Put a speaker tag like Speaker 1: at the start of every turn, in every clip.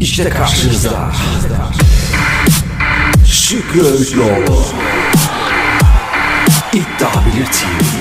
Speaker 1: İşte karşınızda Şükrü Özyoğlu İddia Bilir TV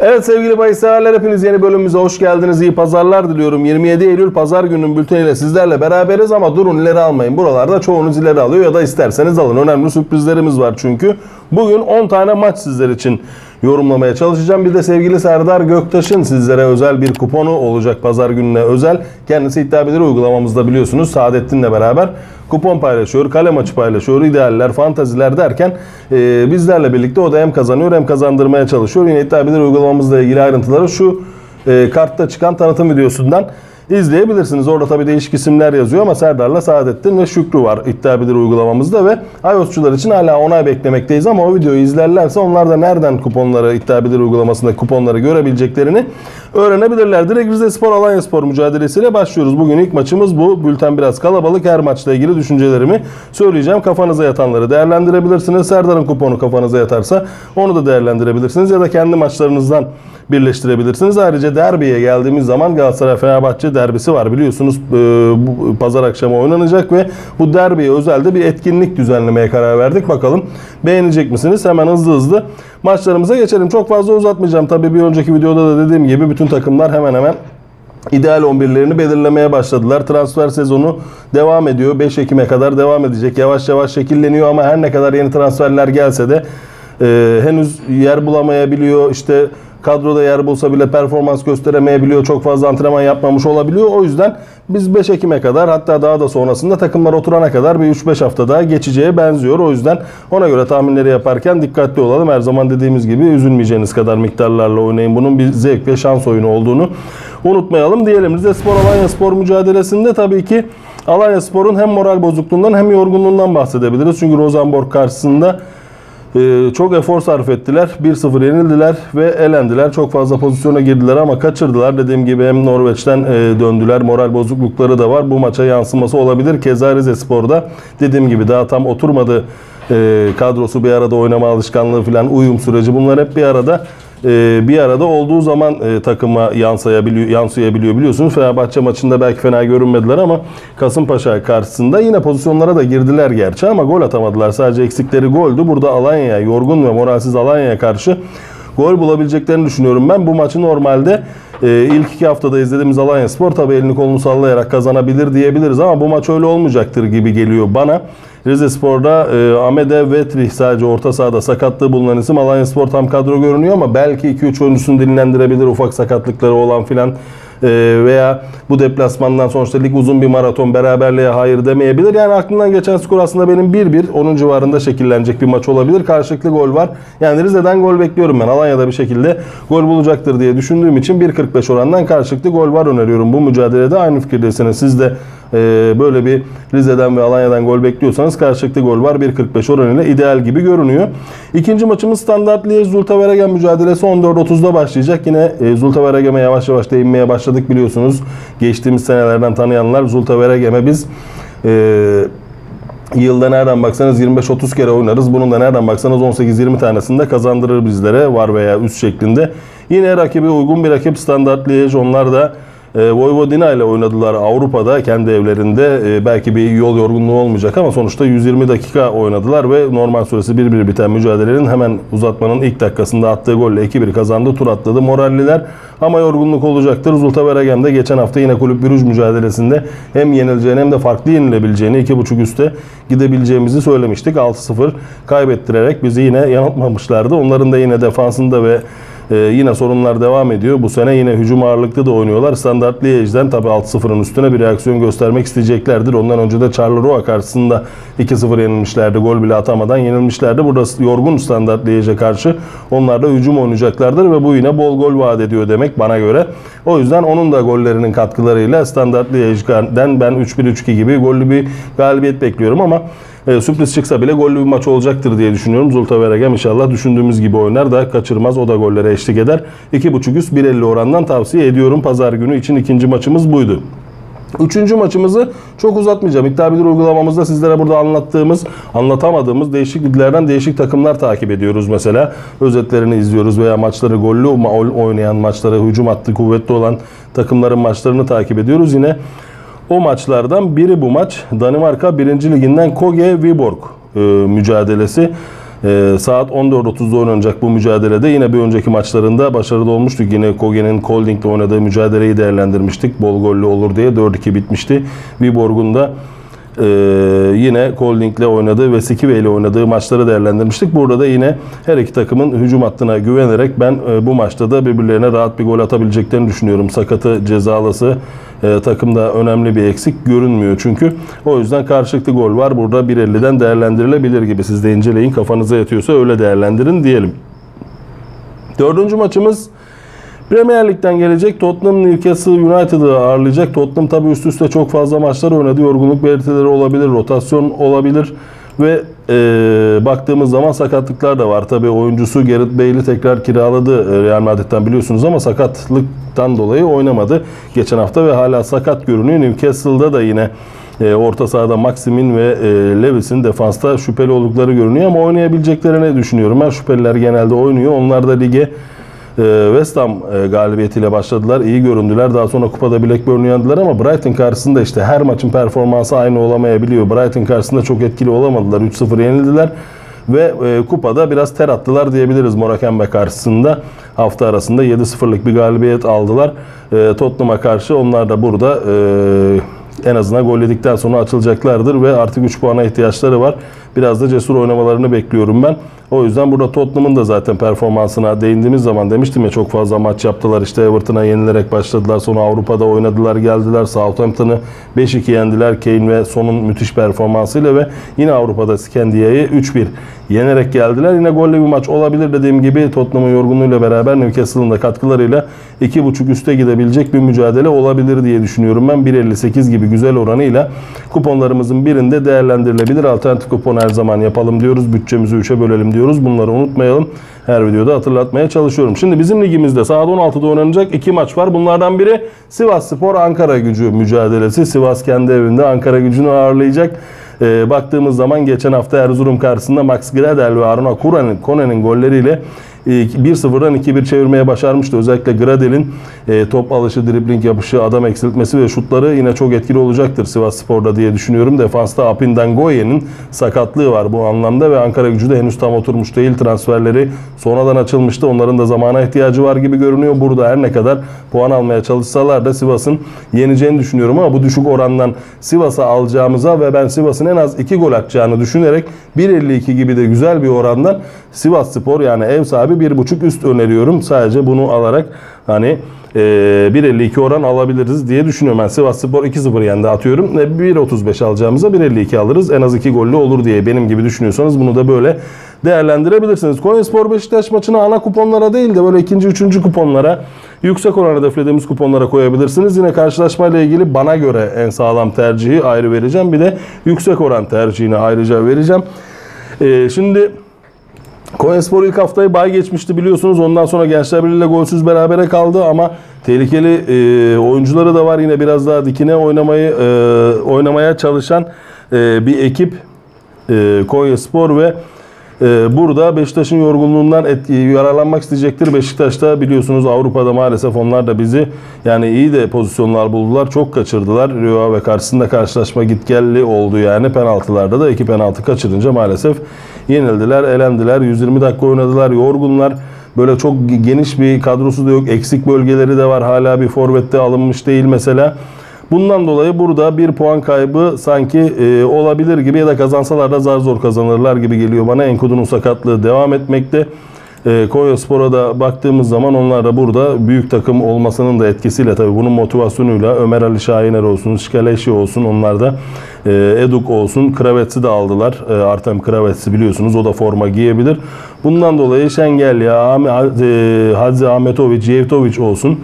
Speaker 2: Evet sevgili bahis severler hepiniz yeni bölümümüze hoş geldiniz. İyi pazarlar diliyorum. 27 Eylül pazar günün bülteniyle sizlerle beraberiz ama durun ileri almayın. Buralarda çoğunuz ileri alıyor ya da isterseniz alın. Önemli sürprizlerimiz var çünkü. Bugün 10 tane maç sizler için yorumlamaya çalışacağım. Bir de sevgili Serdar Göktaş'ın sizlere özel bir kuponu olacak pazar gününe özel. Kendisi iddia bilir uygulamamızda biliyorsunuz Saadettin'le beraber kupon paylaşıyor, kale maçı paylaşıyor, idealler, fantaziler derken e, bizlerle birlikte o da hem kazanıyor hem kazandırmaya çalışıyor. Yine iddia bilir uygulamamızla ilgili ayrıntıları şu e, kartta çıkan tanıtım videosundan izleyebilirsiniz. Orada tabii değişik isimler yazıyor ama Serdar'la Saadettin ve Şükrü var iddia bilir uygulamamızda ve iOS'çular için hala onay beklemekteyiz ama o videoyu izlerlerse onlar da nereden kuponları iddia bilir uygulamasında kuponları görebileceklerini öğrenebilirler. Direkt Rize Spor Alanya Spor mücadelesiyle başlıyoruz. Bugün ilk maçımız bu. Bülten biraz kalabalık. Her maçla ilgili düşüncelerimi söyleyeceğim. Kafanıza yatanları değerlendirebilirsiniz. Serdar'ın kuponu kafanıza yatarsa onu da değerlendirebilirsiniz ya da kendi maçlarınızdan birleştirebilirsiniz. Ayrıca derbiye geldiğimiz zaman Galatasaray Fenerbahçe derbisi var. Biliyorsunuz e, pazar akşamı oynanacak ve bu derbiye özelde bir etkinlik düzenlemeye karar verdik. Bakalım beğenecek misiniz? Hemen hızlı hızlı maçlarımıza geçelim. Çok fazla uzatmayacağım. Tabii bir önceki videoda da dediğim gibi bütün takımlar hemen hemen ideal 11'lerini belirlemeye başladılar. Transfer sezonu devam ediyor. 5 Ekim'e kadar devam edecek. Yavaş yavaş şekilleniyor ama her ne kadar yeni transferler gelse de e, henüz yer bulamayabiliyor. İşte kadroda yer bulsa bile performans gösteremeyebiliyor. Çok fazla antrenman yapmamış olabiliyor. O yüzden biz 5 Ekim'e kadar hatta daha da sonrasında takımlar oturana kadar bir 3-5 hafta daha geçeceğe benziyor. O yüzden ona göre tahminleri yaparken dikkatli olalım. Her zaman dediğimiz gibi üzülmeyeceğiniz kadar miktarlarla oynayın. Bunun bir zevk ve şans oyunu olduğunu unutmayalım. Diyelim Rize Spor Alanya Spor mücadelesinde tabii ki Alanya Spor'un hem moral bozukluğundan hem yorgunluğundan bahsedebiliriz. Çünkü Rosenborg karşısında ee, çok efor sarf ettiler. 1-0 yenildiler ve elendiler. Çok fazla pozisyona girdiler ama kaçırdılar. Dediğim gibi hem Norveç'ten e, döndüler. Moral bozuklukları da var. Bu maça yansıması olabilir. Keza Rize Spor'da dediğim gibi daha tam oturmadı e, kadrosu bir arada oynama alışkanlığı falan uyum süreci bunlar hep bir arada e, bir arada olduğu zaman e, takıma yansıyabiliyor, yansıyabiliyor biliyorsunuz. Fenerbahçe maçında belki fena görünmediler ama Kasımpaşa karşısında yine pozisyonlara da girdiler gerçi ama gol atamadılar. Sadece eksikleri goldü. Burada Alanya'ya, yorgun ve moralsiz Alanya'ya karşı gol bulabileceklerini düşünüyorum ben. Bu maçı normalde e, ilk iki haftada izlediğimiz Alanya Spor tabi elini kolunu sallayarak kazanabilir diyebiliriz ama bu maç öyle olmayacaktır gibi geliyor bana. Rize Spor'da e, Amede Vetrih sadece orta sahada sakatlığı bulunan isim. Alanya Spor tam kadro görünüyor ama belki 2-3 oyuncusunu dinlendirebilir ufak sakatlıkları olan filan veya bu deplasmandan sonuçta lig uzun bir maraton beraberliğe hayır demeyebilir. Yani aklımdan geçen skor aslında benim 1-1 onun civarında şekillenecek bir maç olabilir. Karşılıklı gol var. Yani Rize'den gol bekliyorum ben. Alanya'da bir şekilde gol bulacaktır diye düşündüğüm için 1.45 orandan karşılıklı gol var öneriyorum. Bu mücadelede aynı fikirdesiniz. Siz de böyle bir Rize'den ve Alanya'dan gol bekliyorsanız karşılıklı gol var. 1.45 oranıyla ideal gibi görünüyor. İkinci maçımız standart Liège Zulta Veregen mücadelesi 14.30'da başlayacak. Yine e, Zulta Veregem'e yavaş yavaş değinmeye başladık biliyorsunuz. Geçtiğimiz senelerden tanıyanlar Zulta Veregem'e biz e, Yılda nereden baksanız 25-30 kere oynarız. Bunun da nereden baksanız 18-20 tanesinde kazandırır bizlere var veya üst şeklinde. Yine rakibi uygun bir rakip standart Liège. Onlar da e, ile oynadılar Avrupa'da kendi evlerinde. E, belki bir yol yorgunluğu olmayacak ama sonuçta 120 dakika oynadılar ve normal süresi 1-1 biten mücadelenin hemen uzatmanın ilk dakikasında attığı golle 2-1 kazandı. Tur atladı. Moralliler ama yorgunluk olacaktır. Zulta Beregem de geçen hafta yine kulüp Brüj mücadelesinde hem yenileceğini hem de farklı yenilebileceğini 2.5 üste gidebileceğimizi söylemiştik. 6-0 kaybettirerek bizi yine yanıltmamışlardı. Onların da yine defansında ve ee, yine sorunlar devam ediyor. Bu sene yine hücum ağırlıklı da oynuyorlar. Standart Liège'den tabi 6-0'ın üstüne bir reaksiyon göstermek isteyeceklerdir. Ondan önce de Charleroi karşısında 2-0 yenilmişlerdi. Gol bile atamadan yenilmişlerdi. Burada yorgun Standart Liège'e karşı onlar da hücum oynayacaklardır ve bu yine bol gol vaat ediyor demek bana göre. O yüzden onun da gollerinin katkılarıyla Standart Liège'den ben 3-1-3-2 gibi gollü bir galibiyet bekliyorum ama e, sürpriz çıksa bile gollü bir maç olacaktır diye düşünüyorum. Zulta Veregem inşallah düşündüğümüz gibi oynar da kaçırmaz. O da gollere eşlik eder. 2.5 üst 1.50 orandan tavsiye ediyorum. Pazar günü için ikinci maçımız buydu. Üçüncü maçımızı çok uzatmayacağım. İddia bilir uygulamamızda sizlere burada anlattığımız, anlatamadığımız değişik liglerden değişik takımlar takip ediyoruz mesela. Özetlerini izliyoruz veya maçları gollü oynayan maçları, hücum hattı kuvvetli olan takımların maçlarını takip ediyoruz. Yine o maçlardan biri bu maç. Danimarka 1. Liginden Koge Viborg e, mücadelesi. E, saat 14.30'da oynanacak bu mücadelede yine bir önceki maçlarında başarılı olmuştuk. Yine Koge'nin Kolding'le oynadığı mücadeleyi değerlendirmiştik. Bol gollü olur diye 4-2 bitmişti. Viborg'un da e, yine Kolding'le oynadığı ve Sikive ile oynadığı maçları değerlendirmiştik. Burada da yine her iki takımın hücum hattına güvenerek ben e, bu maçta da birbirlerine rahat bir gol atabileceklerini düşünüyorum. Sakatı cezalısı e, takımda önemli bir eksik görünmüyor çünkü. O yüzden karşılıklı gol var. Burada 1.50'den değerlendirilebilir gibi. Siz de inceleyin. Kafanıza yatıyorsa öyle değerlendirin diyelim. Dördüncü maçımız Premier Lig'den gelecek Tottenham Newcastle United'ı ağırlayacak. Tottenham tabi üst üste çok fazla maçlar oynadı. Yorgunluk belirtileri olabilir, rotasyon olabilir ve e, baktığımız zaman sakatlıklar da var. Tabi oyuncusu Gareth Bale'i tekrar kiraladı e, Real Madrid'den biliyorsunuz ama sakatlıktan dolayı oynamadı geçen hafta ve hala sakat görünüyor. Newcastle'da da yine e, orta sahada Maximin ve e, Lewis'in defansta şüpheli oldukları görünüyor ama oynayabileceklerini düşünüyorum. Ben şüpheliler genelde oynuyor. Onlar da lige West Ham e, galibiyetiyle başladılar. İyi göründüler. Daha sonra kupada Blackburn'u yendiler ama Brighton karşısında işte her maçın performansı aynı olamayabiliyor. Brighton karşısında çok etkili olamadılar. 3-0 yenildiler. Ve e, kupada biraz ter attılar diyebiliriz Morakembe karşısında. Hafta arasında 7-0'lık bir galibiyet aldılar. E, Tottenham'a karşı onlar da burada e, en azından gol yedikten sonra açılacaklardır ve artık 3 puana ihtiyaçları var. Biraz da cesur oynamalarını bekliyorum ben. O yüzden burada Tottenham'ın da zaten performansına değindiğimiz zaman demiştim ya çok fazla maç yaptılar. İşte Everton'a yenilerek başladılar. Sonra Avrupa'da oynadılar geldiler. Southampton'ı 5-2 yendiler. Kane ve Son'un müthiş performansıyla ve yine Avrupa'da Skandia'yı 3-1 yenerek geldiler. Yine gollü bir maç olabilir dediğim gibi Tottenham'ın yorgunluğuyla beraber Newcastle'ın da katkılarıyla 2.5 üste gidebilecek bir mücadele olabilir diye düşünüyorum ben. 1.58 gibi güzel oranıyla kuponlarımızın birinde değerlendirilebilir. Alternatif kupon her zaman yapalım diyoruz. Bütçemizi 3'e bölelim diyoruz. Bunları unutmayalım. Her videoda hatırlatmaya çalışıyorum. Şimdi bizim ligimizde saat 16'da oynanacak iki maç var. Bunlardan biri Sivas Spor Ankara Gücü mücadelesi. Sivas kendi evinde Ankara Gücü'nü ağırlayacak. Ee, baktığımız zaman geçen hafta Erzurum karşısında Max Gradel ve Aruna Kone'nin golleriyle 1-0'dan 2-1 çevirmeye başarmıştı. Özellikle Gradel'in e, top alışı, dribling yapışı, adam eksiltmesi ve şutları yine çok etkili olacaktır Sivas Spor'da diye düşünüyorum. Defansta Apindangoye'nin sakatlığı var bu anlamda ve Ankara gücü de henüz tam oturmuş değil. Transferleri sonradan açılmıştı. Onların da zamana ihtiyacı var gibi görünüyor. Burada her ne kadar puan almaya çalışsalar da Sivas'ın yeneceğini düşünüyorum ama bu düşük orandan Sivas'a alacağımıza ve ben Sivas'ın en az 2 gol atacağını düşünerek 1.52 gibi de güzel bir orandan Sivas Spor yani ev sahibi 1.5 üst öneriyorum. Sadece bunu alarak hani 1.52 oran alabiliriz diye düşünüyorum. Ben Sivas Spor 2-0 yendi atıyorum. 1.35 alacağımıza 1.52 alırız. En az 2 gollü olur diye benim gibi düşünüyorsanız bunu da böyle değerlendirebilirsiniz. Konyaspor Beşiktaş maçını ana kuponlara değil de böyle ikinci, üçüncü kuponlara yüksek oran hedeflediğimiz kuponlara koyabilirsiniz. Yine karşılaşmayla ilgili bana göre en sağlam tercihi ayrı vereceğim. Bir de yüksek oran tercihini ayrıca vereceğim. Ee, şimdi Konyaspor ilk haftayı bay geçmişti biliyorsunuz. Ondan sonra Gençler Birliği ile golsüz berabere kaldı ama tehlikeli e, oyuncuları da var. Yine biraz daha dikine oynamayı e, oynamaya çalışan e, bir ekip e, Konyaspor ve e, burada Beşiktaş'ın yorgunluğundan et, yararlanmak isteyecektir. Beşiktaş'ta biliyorsunuz Avrupa'da maalesef onlar da bizi yani iyi de pozisyonlar buldular. Çok kaçırdılar. Rio ve karşısında karşılaşma gitgelli oldu yani. Penaltılarda da iki penaltı kaçırınca maalesef yenildiler, elendiler. 120 dakika oynadılar, yorgunlar. Böyle çok geniş bir kadrosu da yok. Eksik bölgeleri de var. Hala bir forvette alınmış değil mesela. Bundan dolayı burada bir puan kaybı sanki e, olabilir gibi ya da kazansalar da zar zor kazanırlar gibi geliyor bana. Enkudu'nun sakatlığı devam etmekte. E, Konya Spor'a da baktığımız zaman onlar da burada büyük takım olmasının da etkisiyle tabii bunun motivasyonuyla Ömer Ali Şahiner olsun, Şikaleşi olsun onlar da e, Eduk olsun, Kravets'i de aldılar. E, Artem Kravets'i biliyorsunuz o da forma giyebilir. Bundan dolayı Şengel ya, e, Hadzi Ahmetoviç, Yevtoviç olsun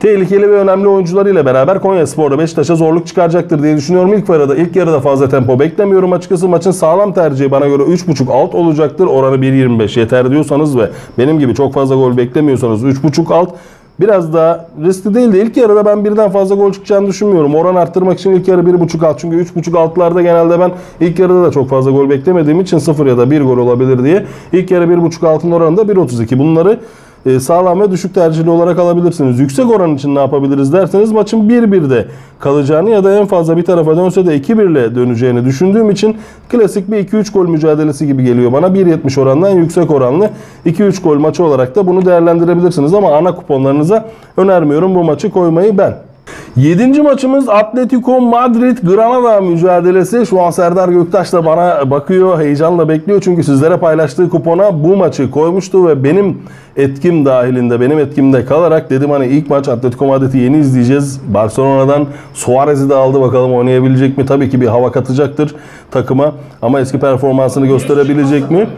Speaker 2: tehlikeli ve önemli oyuncularıyla beraber Konya Spor'da Beşiktaş'a zorluk çıkaracaktır diye düşünüyorum. İlk yarıda, ilk yarıda fazla tempo beklemiyorum açıkçası. Maçın sağlam tercihi bana göre 3.5 alt olacaktır. Oranı 1.25 yeter diyorsanız ve benim gibi çok fazla gol beklemiyorsanız 3.5 alt biraz daha riskli değil de ilk yarıda ben birden fazla gol çıkacağını düşünmüyorum. Oran arttırmak için ilk yarı 1.5 alt. Çünkü 3.5 altlarda genelde ben ilk yarıda da çok fazla gol beklemediğim için 0 ya da 1 gol olabilir diye. İlk yarı 1.5 altın oranında 1.32. Bunları e, sağlam ve düşük tercihli olarak alabilirsiniz. Yüksek oran için ne yapabiliriz derseniz maçın 1-1'de kalacağını ya da en fazla bir tarafa dönse de 2-1 ile döneceğini düşündüğüm için klasik bir 2-3 gol mücadelesi gibi geliyor bana. 1.70 orandan yüksek oranlı 2-3 gol maçı olarak da bunu değerlendirebilirsiniz ama ana kuponlarınıza önermiyorum bu maçı koymayı ben. Yedinci maçımız Atletico Madrid Granada mücadelesi. Şu an Serdar Göktaş da bana bakıyor, heyecanla bekliyor. Çünkü sizlere paylaştığı kupona bu maçı koymuştu ve benim etkim dahilinde, benim etkimde kalarak dedim hani ilk maç Atletico Madrid'i yeni izleyeceğiz. Barcelona'dan Suarez'i de aldı bakalım oynayabilecek mi? Tabii ki bir hava katacaktır takıma ama eski performansını gösterebilecek mi?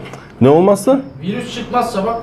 Speaker 2: Ne olmazsa?
Speaker 3: Virüs çıkmazsa bak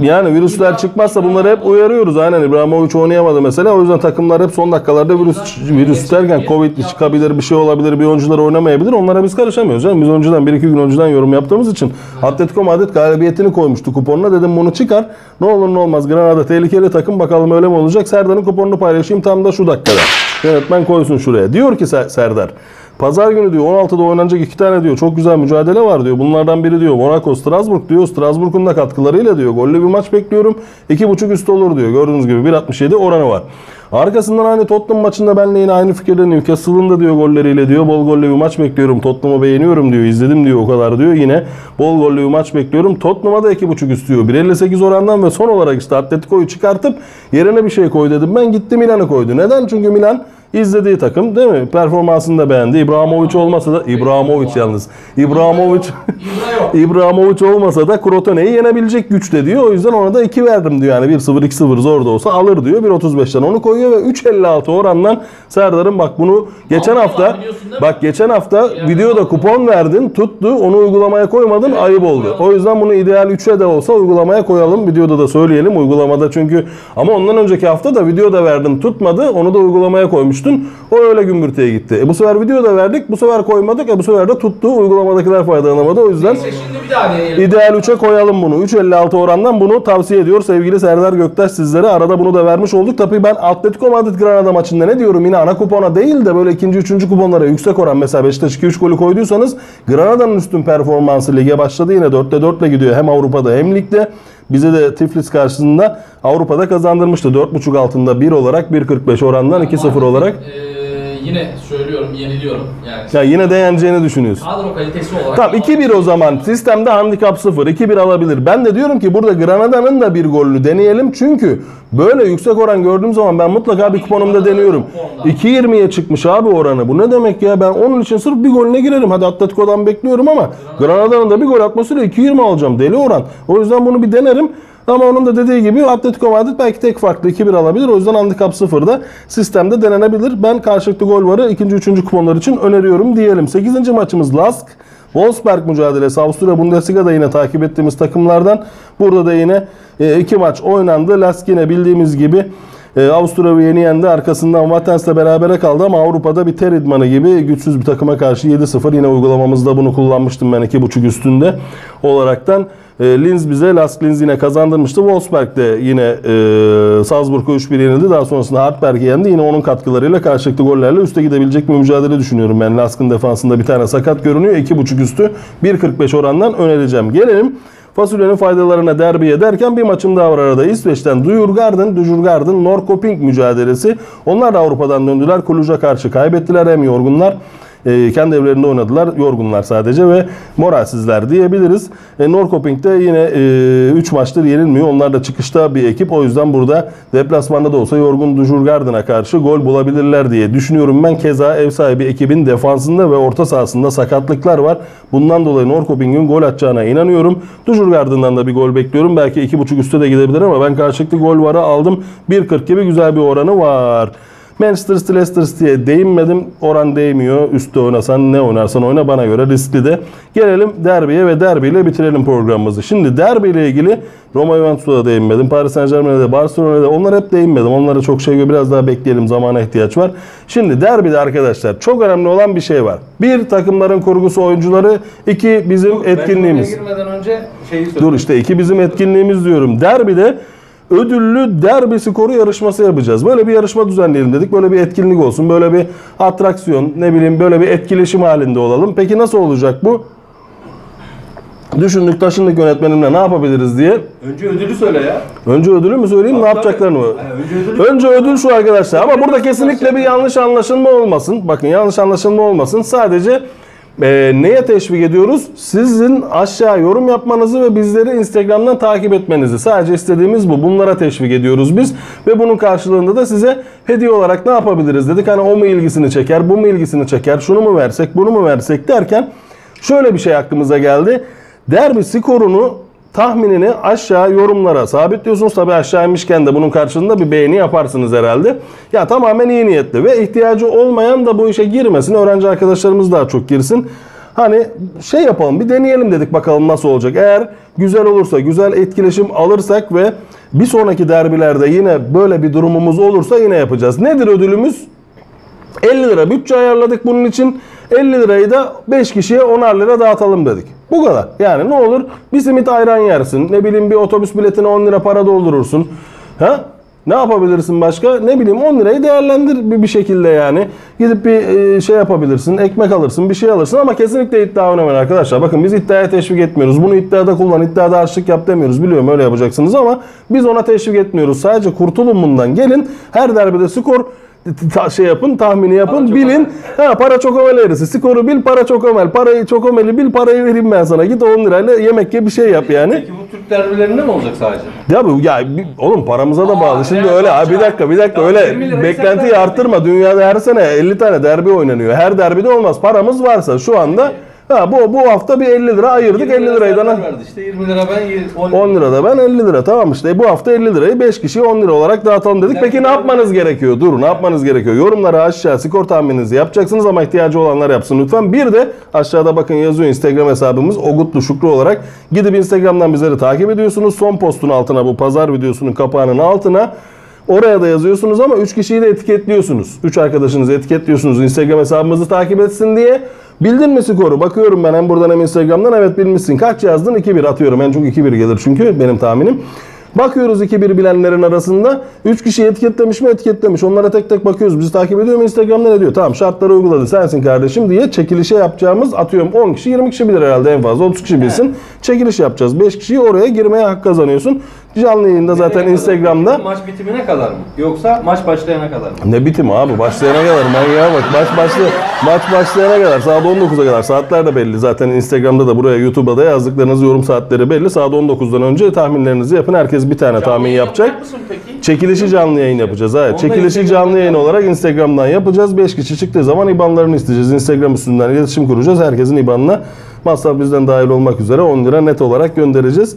Speaker 2: Yani virüsler çıkmazsa bunları hep uyarıyoruz. Aynen İbrahimovic oynayamadı mesela. O yüzden takımlar hep son dakikalarda virüs virüs derken Covid çıkabilir, bir şey olabilir, bir oyuncular oynamayabilir. Onlara biz karışamıyoruz. Yani biz önceden bir iki gün önceden yorum yaptığımız için Atletico Madrid galibiyetini koymuştu kuponuna. Dedim bunu çıkar. Ne olur ne olmaz. Granada tehlikeli takım. Bakalım öyle mi olacak? Serdar'ın kuponunu paylaşayım tam da şu dakikada. Yönetmen koysun şuraya. Diyor ki Ser- Serdar. Pazar günü diyor 16'da oynanacak iki tane diyor çok güzel mücadele var diyor. Bunlardan biri diyor Monaco Strasbourg diyor. Strasbourg'un da katkılarıyla diyor gollü bir maç bekliyorum. 2.5 üstü olur diyor. Gördüğünüz gibi 1.67 oranı var. Arkasından aynı Tottenham maçında benle yine aynı fikirde Newcastle'ın da diyor golleriyle diyor. Bol gollü bir maç bekliyorum. Tottenham'ı beğeniyorum diyor. İzledim diyor o kadar diyor. Yine bol gollü bir maç bekliyorum. Tottenham'a da 2.5 üst diyor. 1.58 orandan ve son olarak işte Atletico'yu çıkartıp yerine bir şey koy dedim. Ben gitti Milan'ı koydu. Neden? Çünkü Milan izlediği takım değil mi? Performansını da beğendi. İbrahimovic olmasa da İbrahimovic yalnız. İbrahimovic. İbrahimovic olmasa da Krotone'yi yenebilecek güçte diyor. O yüzden ona da 2 verdim diyor. Yani 1-0 2-0 zor da olsa alır diyor. 1.35'ten onu koyuyor ve 3.56 orandan Serdar'ın bak bunu geçen hafta bak geçen hafta videoda kupon verdin tuttu onu uygulamaya koymadın ayıp oldu. O yüzden bunu ideal 3'e de olsa uygulamaya koyalım. Videoda da söyleyelim uygulamada çünkü ama ondan önceki hafta da videoda verdin tutmadı onu da uygulamaya koymuştun. O öyle gümbürtüye gitti. E bu sefer videoda verdik bu sefer koymadık e bu sefer de tuttu uygulamadakiler faydalanamadı. O yüzden
Speaker 3: Neyse şimdi bir daha deneyelim.
Speaker 2: İdeal 3'e koyalım bunu. 3.56 orandan bunu tavsiye ediyor sevgili Serdar Göktaş sizlere. Arada bunu da vermiş olduk. Tabii ben Atletico Madrid Granada maçında ne diyorum yine ana kupona değil de böyle ikinci, üçüncü kuponlara yüksek oran. Mesela Beşiktaş 2-3 golü koyduysanız Granada'nın üstün performansı lige başladı yine 4'te 4 ile gidiyor. Hem Avrupa'da hem ligde. Bize de Tiflis karşısında Avrupa'da kazandırmıştı. 4.5 altında 1 olarak 1.45 orandan 2-0 olarak.
Speaker 3: Ee, yine söylüyorum, yeniliyorum. Yani
Speaker 2: Ya yine de yeneceğini düşünüyorsun.
Speaker 3: kadro kalitesi olarak.
Speaker 2: Tamam 2-1 o zaman. Sistemde handikap 0. 2-1 alabilir. Ben de diyorum ki burada Granada'nın da bir golünü deneyelim. Çünkü böyle yüksek oran gördüğüm zaman ben mutlaka bir kuponumda deniyorum. 2.20'ye çıkmış abi oranı. Bu ne demek ya? Ben onun için sırf bir golüne girerim. Hadi Atletico'dan bekliyorum ama Granada'nın da bir gol atmasıyla 2.20 alacağım. Deli oran. O yüzden bunu bir denerim. Ama onun da dediği gibi Atletico Madrid belki tek farklı 2-1 alabilir. O yüzden handikap 0'da sistemde denenebilir. Ben karşılıklı gol varı ikinci, üçüncü kuponlar için öneriyorum diyelim. 8. maçımız Lask. Wolfsberg mücadelesi Avusturya Bundesliga'da yine takip ettiğimiz takımlardan. Burada da yine e, iki maç oynandı. Lask yine bildiğimiz gibi e, Avusturya'yı yeni yendi. Arkasından Wattens'le berabere kaldı ama Avrupa'da bir ter idmanı gibi güçsüz bir takıma karşı 7-0. Yine uygulamamızda bunu kullanmıştım ben 2.5 üstünde olaraktan. E, Linz bize Lask Linz yine kazandırmıştı. Wolfsberg de yine e, Salzburg'u 3-1 yenildi. Daha sonrasında Hartberg'i yendi. Yine onun katkılarıyla karşılıklı gollerle üste gidebilecek bir mücadele düşünüyorum. Ben Lask'ın defansında bir tane sakat görünüyor. 2.5 üstü 1.45 orandan önereceğim. Gelelim Fasulyenin faydalarına derbiye derken bir maçım daha var arada. İsveç'ten Dujurgården, Dujurgården, Norrköping mücadelesi. Onlar da Avrupa'dan döndüler. Kuluj'a karşı kaybettiler. Hem yorgunlar. E, kendi evlerinde oynadılar. Yorgunlar sadece ve moralsizler diyebiliriz. E, Norrköping de yine 3 maçtır yenilmiyor. Onlar da çıkışta bir ekip. O yüzden burada deplasmanda da olsa yorgun Dujurgården'a karşı gol bulabilirler diye düşünüyorum ben. Keza ev sahibi ekibin defansında ve orta sahasında sakatlıklar var. Bundan dolayı Norrköping'in gol atacağına inanıyorum. Dujurgården'dan da bir gol bekliyorum. Belki 2.5 üstte de gidebilir ama ben karşılıklı gol varı aldım. 1.40 gibi güzel bir oranı var. Manchester City Leicester City'ye değinmedim. Oran değmiyor. Üstte oynasan ne oynarsan oyna bana göre riskli de. Gelelim derbiye ve derbiyle bitirelim programımızı. Şimdi derbiyle ilgili Roma Juventus'a da değinmedim. Paris Saint Germain'e de Barcelona'ya da onlar hep değinmedim. Onlara çok şey biraz daha bekleyelim. Zamana ihtiyaç var. Şimdi derbide arkadaşlar çok önemli olan bir şey var. Bir takımların kurgusu oyuncuları. iki bizim etkinliğimiz.
Speaker 3: Ben girmeden önce şeyi söyleyeyim.
Speaker 2: Dur işte iki bizim etkinliğimiz diyorum. Derbide ödüllü derbi skoru yarışması yapacağız. Böyle bir yarışma düzenleyelim dedik. Böyle bir etkinlik olsun. Böyle bir atraksiyon, ne bileyim böyle bir etkileşim halinde olalım. Peki nasıl olacak bu? Düşündük taşındık yönetmenimle ne yapabiliriz diye.
Speaker 4: Önce ödülü söyle ya.
Speaker 2: Önce ödülü mü söyleyeyim ne
Speaker 4: Tabii,
Speaker 2: yapacaklarını mı?
Speaker 4: önce ödülü-
Speaker 2: Önce ödül şu arkadaşlar ama burada kesinlikle bir yanlış anlaşılma olmasın. Bakın yanlış anlaşılma olmasın. Sadece e, neye teşvik ediyoruz? Sizin aşağı yorum yapmanızı ve bizleri Instagram'dan takip etmenizi. Sadece istediğimiz bu. Bunlara teşvik ediyoruz biz. Ve bunun karşılığında da size hediye olarak ne yapabiliriz dedik. Hani o mu ilgisini çeker, bu mu ilgisini çeker, şunu mu versek, bunu mu versek derken şöyle bir şey aklımıza geldi. Derbi skorunu tahminini aşağı yorumlara sabitliyorsunuz. Tabi aşağı inmişken de bunun karşılığında bir beğeni yaparsınız herhalde. Ya tamamen iyi niyetli ve ihtiyacı olmayan da bu işe girmesin. Öğrenci arkadaşlarımız daha çok girsin. Hani şey yapalım bir deneyelim dedik bakalım nasıl olacak. Eğer güzel olursa, güzel etkileşim alırsak ve bir sonraki derbilerde yine böyle bir durumumuz olursa yine yapacağız. Nedir ödülümüz? 50 lira bütçe ayarladık bunun için. 50 lirayı da 5 kişiye 10'ar lira dağıtalım dedik. Bu kadar. Yani ne olur bir simit ayran yersin. Ne bileyim bir otobüs biletine 10 lira para doldurursun. Ha? Ne yapabilirsin başka? Ne bileyim 10 lirayı değerlendir bir, bir şekilde yani. Gidip bir e, şey yapabilirsin. Ekmek alırsın, bir şey alırsın ama kesinlikle iddia oynamayın arkadaşlar. Bakın biz iddiaya teşvik etmiyoruz. Bunu iddiada kullan, iddiada harçlık yap demiyoruz. Biliyorum öyle yapacaksınız ama biz ona teşvik etmiyoruz. Sadece kurtulun bundan. Gelin her derbide skor ta- şey yapın, tahmini yapın,
Speaker 4: çok
Speaker 2: bilin. Ha para çok ömel eğrisi. Skoru bil, para çok ömel. Parayı çok ömeli bil, parayı vereyim ben sana. Git 10 lirayla yemek ye bir şey yap yani.
Speaker 4: Peki bu Türk derbilerinde mi olacak sadece?
Speaker 2: Ya bu ya bir- oğlum paramıza da bağlı. Şimdi öyle abi bir dakika bir dakika
Speaker 4: Ya
Speaker 2: öyle
Speaker 4: 20 lirayı
Speaker 2: beklentiyi
Speaker 4: sen ver.
Speaker 2: arttırma. Dünyada her sene 50 tane derbi oynanıyor. Her derbide olmaz. Paramız varsa şu anda ha bu bu hafta bir 50 lira ayırdık.
Speaker 4: 20
Speaker 2: 50
Speaker 4: lira
Speaker 2: lirayı da
Speaker 4: Serdar verdi işte 20 lira ben y- 10
Speaker 2: 10 lira da ben 50 lira tamam işte bu hafta 50 lirayı 5 kişiye 10 lira olarak dağıtalım dedik. Peki ne yapmanız gerekiyor? Dur ne yapmanız gerekiyor? Yorumlara aşağı skor tahmininizi yapacaksınız ama ihtiyacı olanlar yapsın lütfen. Bir de aşağıda bakın yazıyor Instagram hesabımız Ogutlu Şükrü olarak. Gidip Instagram'dan bizleri takip ediyorsunuz. Son postun altına bu pazar videosunun kapağının altına Oraya da yazıyorsunuz ama 3 kişiyi de etiketliyorsunuz. 3 arkadaşınızı etiketliyorsunuz Instagram hesabımızı takip etsin diye. Bildin mi skoru? Bakıyorum ben hem buradan hem Instagram'dan. Evet bilmişsin. Kaç yazdın? 2-1 atıyorum. En çok 2-1 gelir çünkü benim tahminim. Bakıyoruz 2-1 bilenlerin arasında. 3 kişi etiketlemiş mi? Etiketlemiş. Onlara tek tek bakıyoruz. Bizi takip ediyor mu? Instagram'dan ediyor. Tamam şartları uyguladı. Sensin kardeşim diye çekilişe yapacağımız atıyorum 10 kişi 20 kişi bilir herhalde en fazla. 30 kişi bilsin. Çekiliş yapacağız. 5 kişiyi oraya girmeye hak kazanıyorsun. Canlı yayında zaten
Speaker 4: Nereye kadar?
Speaker 2: Instagram'da.
Speaker 4: Maç bitimine kadar mı? Yoksa maç başlayana kadar mı?
Speaker 2: Ne bitim abi başlayana kadar manyağa bak. Maç başlı maç başlayana kadar saat 19'a kadar saatler de belli. Zaten Instagram'da da buraya YouTube'da da yazdıklarınız yorum saatleri belli. Saat 19'dan önce tahminlerinizi yapın. Herkes bir tane tahmin yapacak.
Speaker 3: Peki?
Speaker 2: Çekilişi canlı yayın yapacağız. Evet. Çekilişi canlı yayın olarak Instagram'dan yapacağız. 5 kişi çıktığı zaman IBAN'larını isteyeceğiz. Instagram üstünden iletişim kuracağız. Herkesin IBAN'ına masraf bizden dahil olmak üzere 10 lira net olarak göndereceğiz.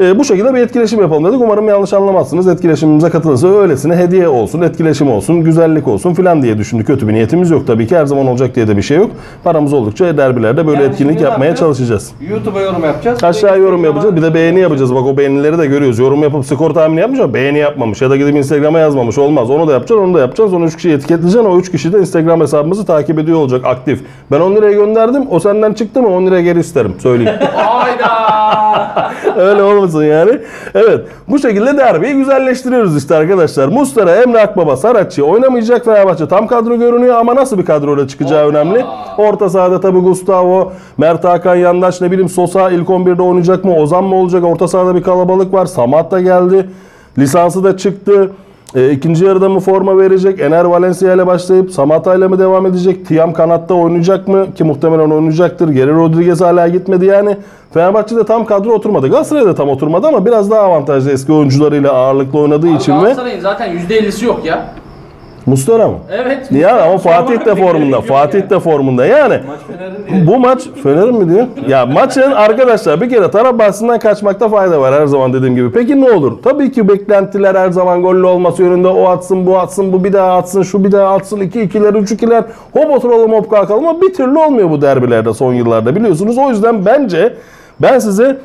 Speaker 2: Ee, bu şekilde bir etkileşim yapalım dedik. Umarım yanlış anlamazsınız. Etkileşimimize katılırsa öylesine hediye olsun, etkileşim olsun, güzellik olsun filan diye düşündük. Kötü bir niyetimiz yok tabii ki. Her zaman olacak diye de bir şey yok. Paramız oldukça derbilerde böyle
Speaker 4: Yani
Speaker 2: etkinlik yapmaya
Speaker 4: yapacağız?
Speaker 2: çalışacağız.
Speaker 4: YouTube'a yorum yapacağız.
Speaker 2: Aşağı yorum yapacağız. Bir de beğeni yapacağız. Bak o beğenileri de görüyoruz. Yorum yapıp skor tahmini yapmış ama beğeni yapmamış. Ya da gidip Instagram'a yazmamış. Olmaz. Onu da yapacaksın, onu da yapacaksın. Onu 3 kişiyi etiketleyeceksin. O 3 kişi de Instagram hesabımızı takip ediyor olacak aktif. Ben 10 liraya gönderdim. O senden çıktı mı 10 liraya geri isterim. Söyleyeyim.
Speaker 3: Hayda.
Speaker 2: Öyle olmasın yani. Evet. Bu şekilde derbiyi güzelleştiriyoruz işte arkadaşlar. Mustara, Emre Akbaba, Saratçı oynamayacak Fenerbahçe. Tam kadro görünüyor ama nasıl bir kadroyla çıkacağı
Speaker 3: Hoppa.
Speaker 2: önemli. Orta sahada tabii Gustavo, Mert Hakan Yandaş ne bileyim Sosa ilk 11'de oynayacak mı? Ozan mı olacak? Orta sahada bir kalabalık var. Samat da geldi. Lisansı da çıktı. E, ikinci yarıda mı forma verecek? Ener Valencia ile başlayıp Samata ile mi devam edecek? Tiam kanatta oynayacak mı? Ki muhtemelen oynayacaktır. Geri Rodriguez hala gitmedi yani. Fenerbahçe'de tam kadro oturmadı. Galatasaray'da tam oturmadı ama biraz daha avantajlı eski oyuncularıyla ağırlıklı oynadığı için ve
Speaker 3: Galatasaray'ın zaten %50'si yok ya.
Speaker 2: Mustara mı?
Speaker 3: Evet.
Speaker 2: Yani ama Fatih de formunda. Fatih
Speaker 3: yani.
Speaker 2: de formunda. Yani
Speaker 4: Maç
Speaker 2: bu maç Fener'in mi diyor? Ya maçın arkadaşlar bir kere taraf bahsinden kaçmakta fayda var her zaman dediğim gibi. Peki ne olur? Tabii ki beklentiler her zaman gollü olması yönünde. O atsın, bu atsın, bu bir daha atsın, şu bir daha atsın. 2 ikiler, 3 ikiler. Hop oturalım hop kalkalım ama bir türlü olmuyor bu derbilerde son yıllarda biliyorsunuz. O yüzden bence ben size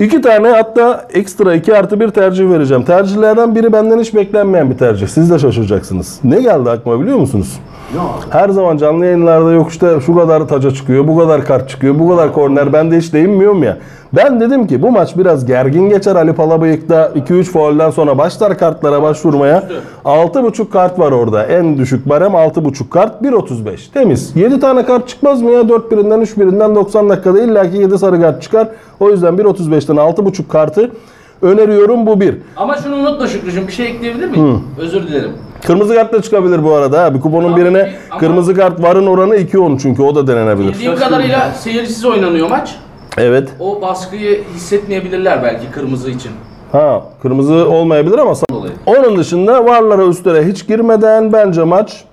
Speaker 2: İki tane hatta ekstra 2 artı bir tercih vereceğim. Tercihlerden biri benden hiç beklenmeyen bir tercih. Siz de şaşıracaksınız. Ne geldi aklıma biliyor musunuz? Her zaman canlı yayınlarda yok işte şu kadar taca çıkıyor, bu kadar kart çıkıyor, bu kadar korner. Ben de hiç değinmiyorum ya. Ben dedim ki bu maç biraz gergin geçer. Ali Palabıyık'ta 2-3 faulden sonra başlar kartlara başvurmaya. 6.5 kart var orada. En düşük barem 6.5 kart. 1.35. Temiz. 7 tane kart çıkmaz mı ya? 4 birinden 3 birinden 90 dakikada illaki 7 sarı kart çıkar. O yüzden 1.35'ten 6.5 kartı öneriyorum bu bir.
Speaker 3: Ama şunu unutma Şükrücüğüm bir şey ekleyebilir miyim? Özür dilerim.
Speaker 2: Kırmızı kart da çıkabilir bu arada. ha. Bir kuponun
Speaker 3: Tabii
Speaker 2: birine
Speaker 3: ama-
Speaker 2: kırmızı kart varın oranı 2.10 çünkü o da denenebilir.
Speaker 3: Bildiğim kadarıyla seyircisiz oynanıyor maç.
Speaker 2: Evet.
Speaker 3: O baskıyı hissetmeyebilirler belki kırmızı için.
Speaker 2: Ha, kırmızı olmayabilir ama
Speaker 3: Dolayı.
Speaker 2: onun dışında varlara üstlere hiç girmeden bence maç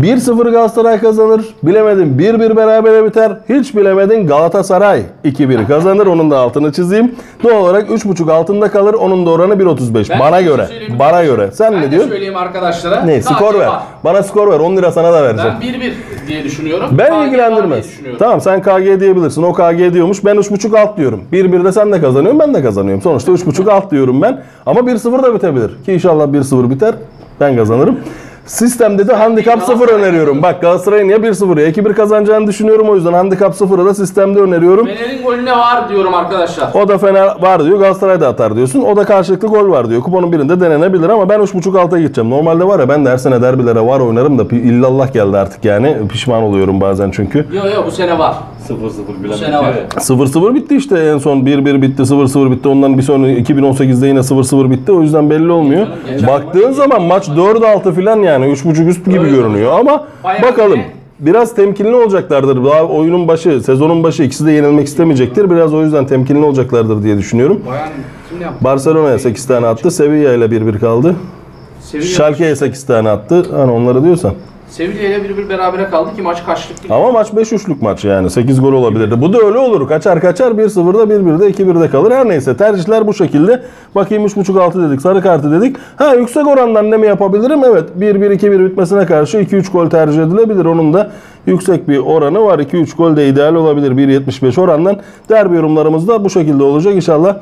Speaker 2: 1-0 Galatasaray kazanır. Bilemedin 1-1 berabere biter. Hiç bilemedin Galatasaray 2-1 kazanır. Onun da altını çizeyim. Doğal olarak 3.5 altında kalır. Onun da oranı 1.35.
Speaker 3: Ben
Speaker 2: bana göre. Bana göre. Sen
Speaker 3: ben
Speaker 2: ne diyorsun?
Speaker 3: söyleyeyim arkadaşlara.
Speaker 2: Ne?
Speaker 3: KG
Speaker 2: Skor ver.
Speaker 3: var.
Speaker 2: Bana skor ver. 10 lira sana da vereceğim.
Speaker 3: Ben 1-1 diye düşünüyorum.
Speaker 2: Ben
Speaker 3: KG
Speaker 2: ilgilendirmez.
Speaker 3: düşünüyorum.
Speaker 2: Tamam sen KG diyebilirsin. O KG diyormuş. Ben 3.5 alt diyorum. 1-1 de sen de kazanıyorsun. Ben de kazanıyorum. Sonuçta 3.5 alt diyorum ben. Ama 1-0 da bitebilir. Ki inşallah 1-0 biter. Ben kazanırım. Sistemde de handikap 0 öneriyorum. Bak Galatasaray'ın ya 1-0 ya 2-1 kazanacağını düşünüyorum. O yüzden handikap 0'ı da sistemde öneriyorum.
Speaker 3: Fener'in golüne var diyorum arkadaşlar.
Speaker 2: O da Fener var diyor. Galatasaray da atar diyorsun. O da karşılıklı gol var diyor. Kuponun birinde denenebilir ama ben 3.5 alta gideceğim. Normalde var ya ben de her sene derbilere var oynarım da illallah geldi artık yani. Pişman oluyorum bazen çünkü.
Speaker 3: Yo yo bu sene var.
Speaker 4: 0-0 bilen
Speaker 3: sene var.
Speaker 4: bitiyor ya.
Speaker 2: 0-0 bitti işte en son 1-1 bitti 0-0 bitti ondan bir sonra 2018'de yine 0-0 bitti o yüzden belli olmuyor.
Speaker 3: Geçen
Speaker 2: Baktığın zaman maç 4-6 falan yani 3.5 üst gibi
Speaker 3: Öyle
Speaker 2: görünüyor ama
Speaker 3: Bayağı
Speaker 2: bakalım. Biraz temkinli olacaklardır. Daha oyunun başı, sezonun başı ikisi de yenilmek istemeyecektir. Biraz o yüzden temkinli olacaklardır diye düşünüyorum.
Speaker 3: Bayan kim yaptı?
Speaker 2: Barcelona'ya 8 tane attı. Sevilla ile 1-1 kaldı.
Speaker 3: Sevilla,
Speaker 2: Schalke'ye 8 tane attı. Hani onları diyorsan.
Speaker 3: Sevilla ile 1-1 berabere kaldı ki maç kaçlık değil.
Speaker 2: Ama maç 5-3'lük maç yani. 8 gol olabilirdi. Bu da öyle olur. Kaçar kaçar 1-0'da 1-1'de 2-1'de kalır. Her neyse tercihler bu şekilde. Bakayım 3.5 altı dedik. Sarı kartı dedik. Ha yüksek orandan ne mi yapabilirim? Evet 1-1 2-1 bitmesine karşı 2-3 gol tercih edilebilir. Onun da yüksek bir oranı var. 2-3 gol de ideal olabilir 1.75 orandan. Derbi yorumlarımız da bu şekilde olacak inşallah.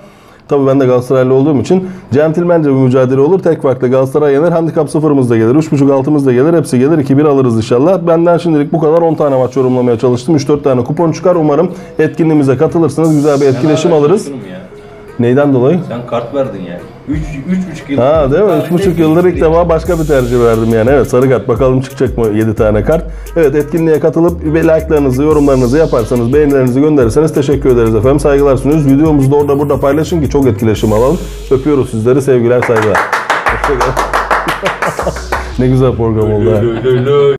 Speaker 2: Tabii ben de Galatasaraylı olduğum için centilmence bir mücadele olur. Tek farklı Galatasaray yener. Handikap sıfırımız da gelir. 3.5 altımız da gelir. Hepsi gelir. 2-1 alırız inşallah. Benden şimdilik bu kadar. 10 tane maç yorumlamaya çalıştım. 3-4 tane kupon çıkar. Umarım etkinliğimize katılırsınız. Güzel bir etkileşim alırız. Neyden dolayı?
Speaker 4: Sen kart verdin yani. 3 3,5 yıl.
Speaker 2: Ha değil mi? 3,5 yıldır ilk defa başka bir tercih verdim yani. Evet sarı kart. Bakalım çıkacak mı 7 tane kart. Evet etkinliğe katılıp ve like'larınızı, yorumlarınızı yaparsanız, beğenilerinizi gönderirseniz teşekkür ederiz efendim. Saygılar sunuyoruz. Videomuzu da orada burada paylaşın ki çok etkileşim alalım. Öpüyoruz sizleri. Sevgiler, saygılar. Hoşçakalın. ne güzel program oldu.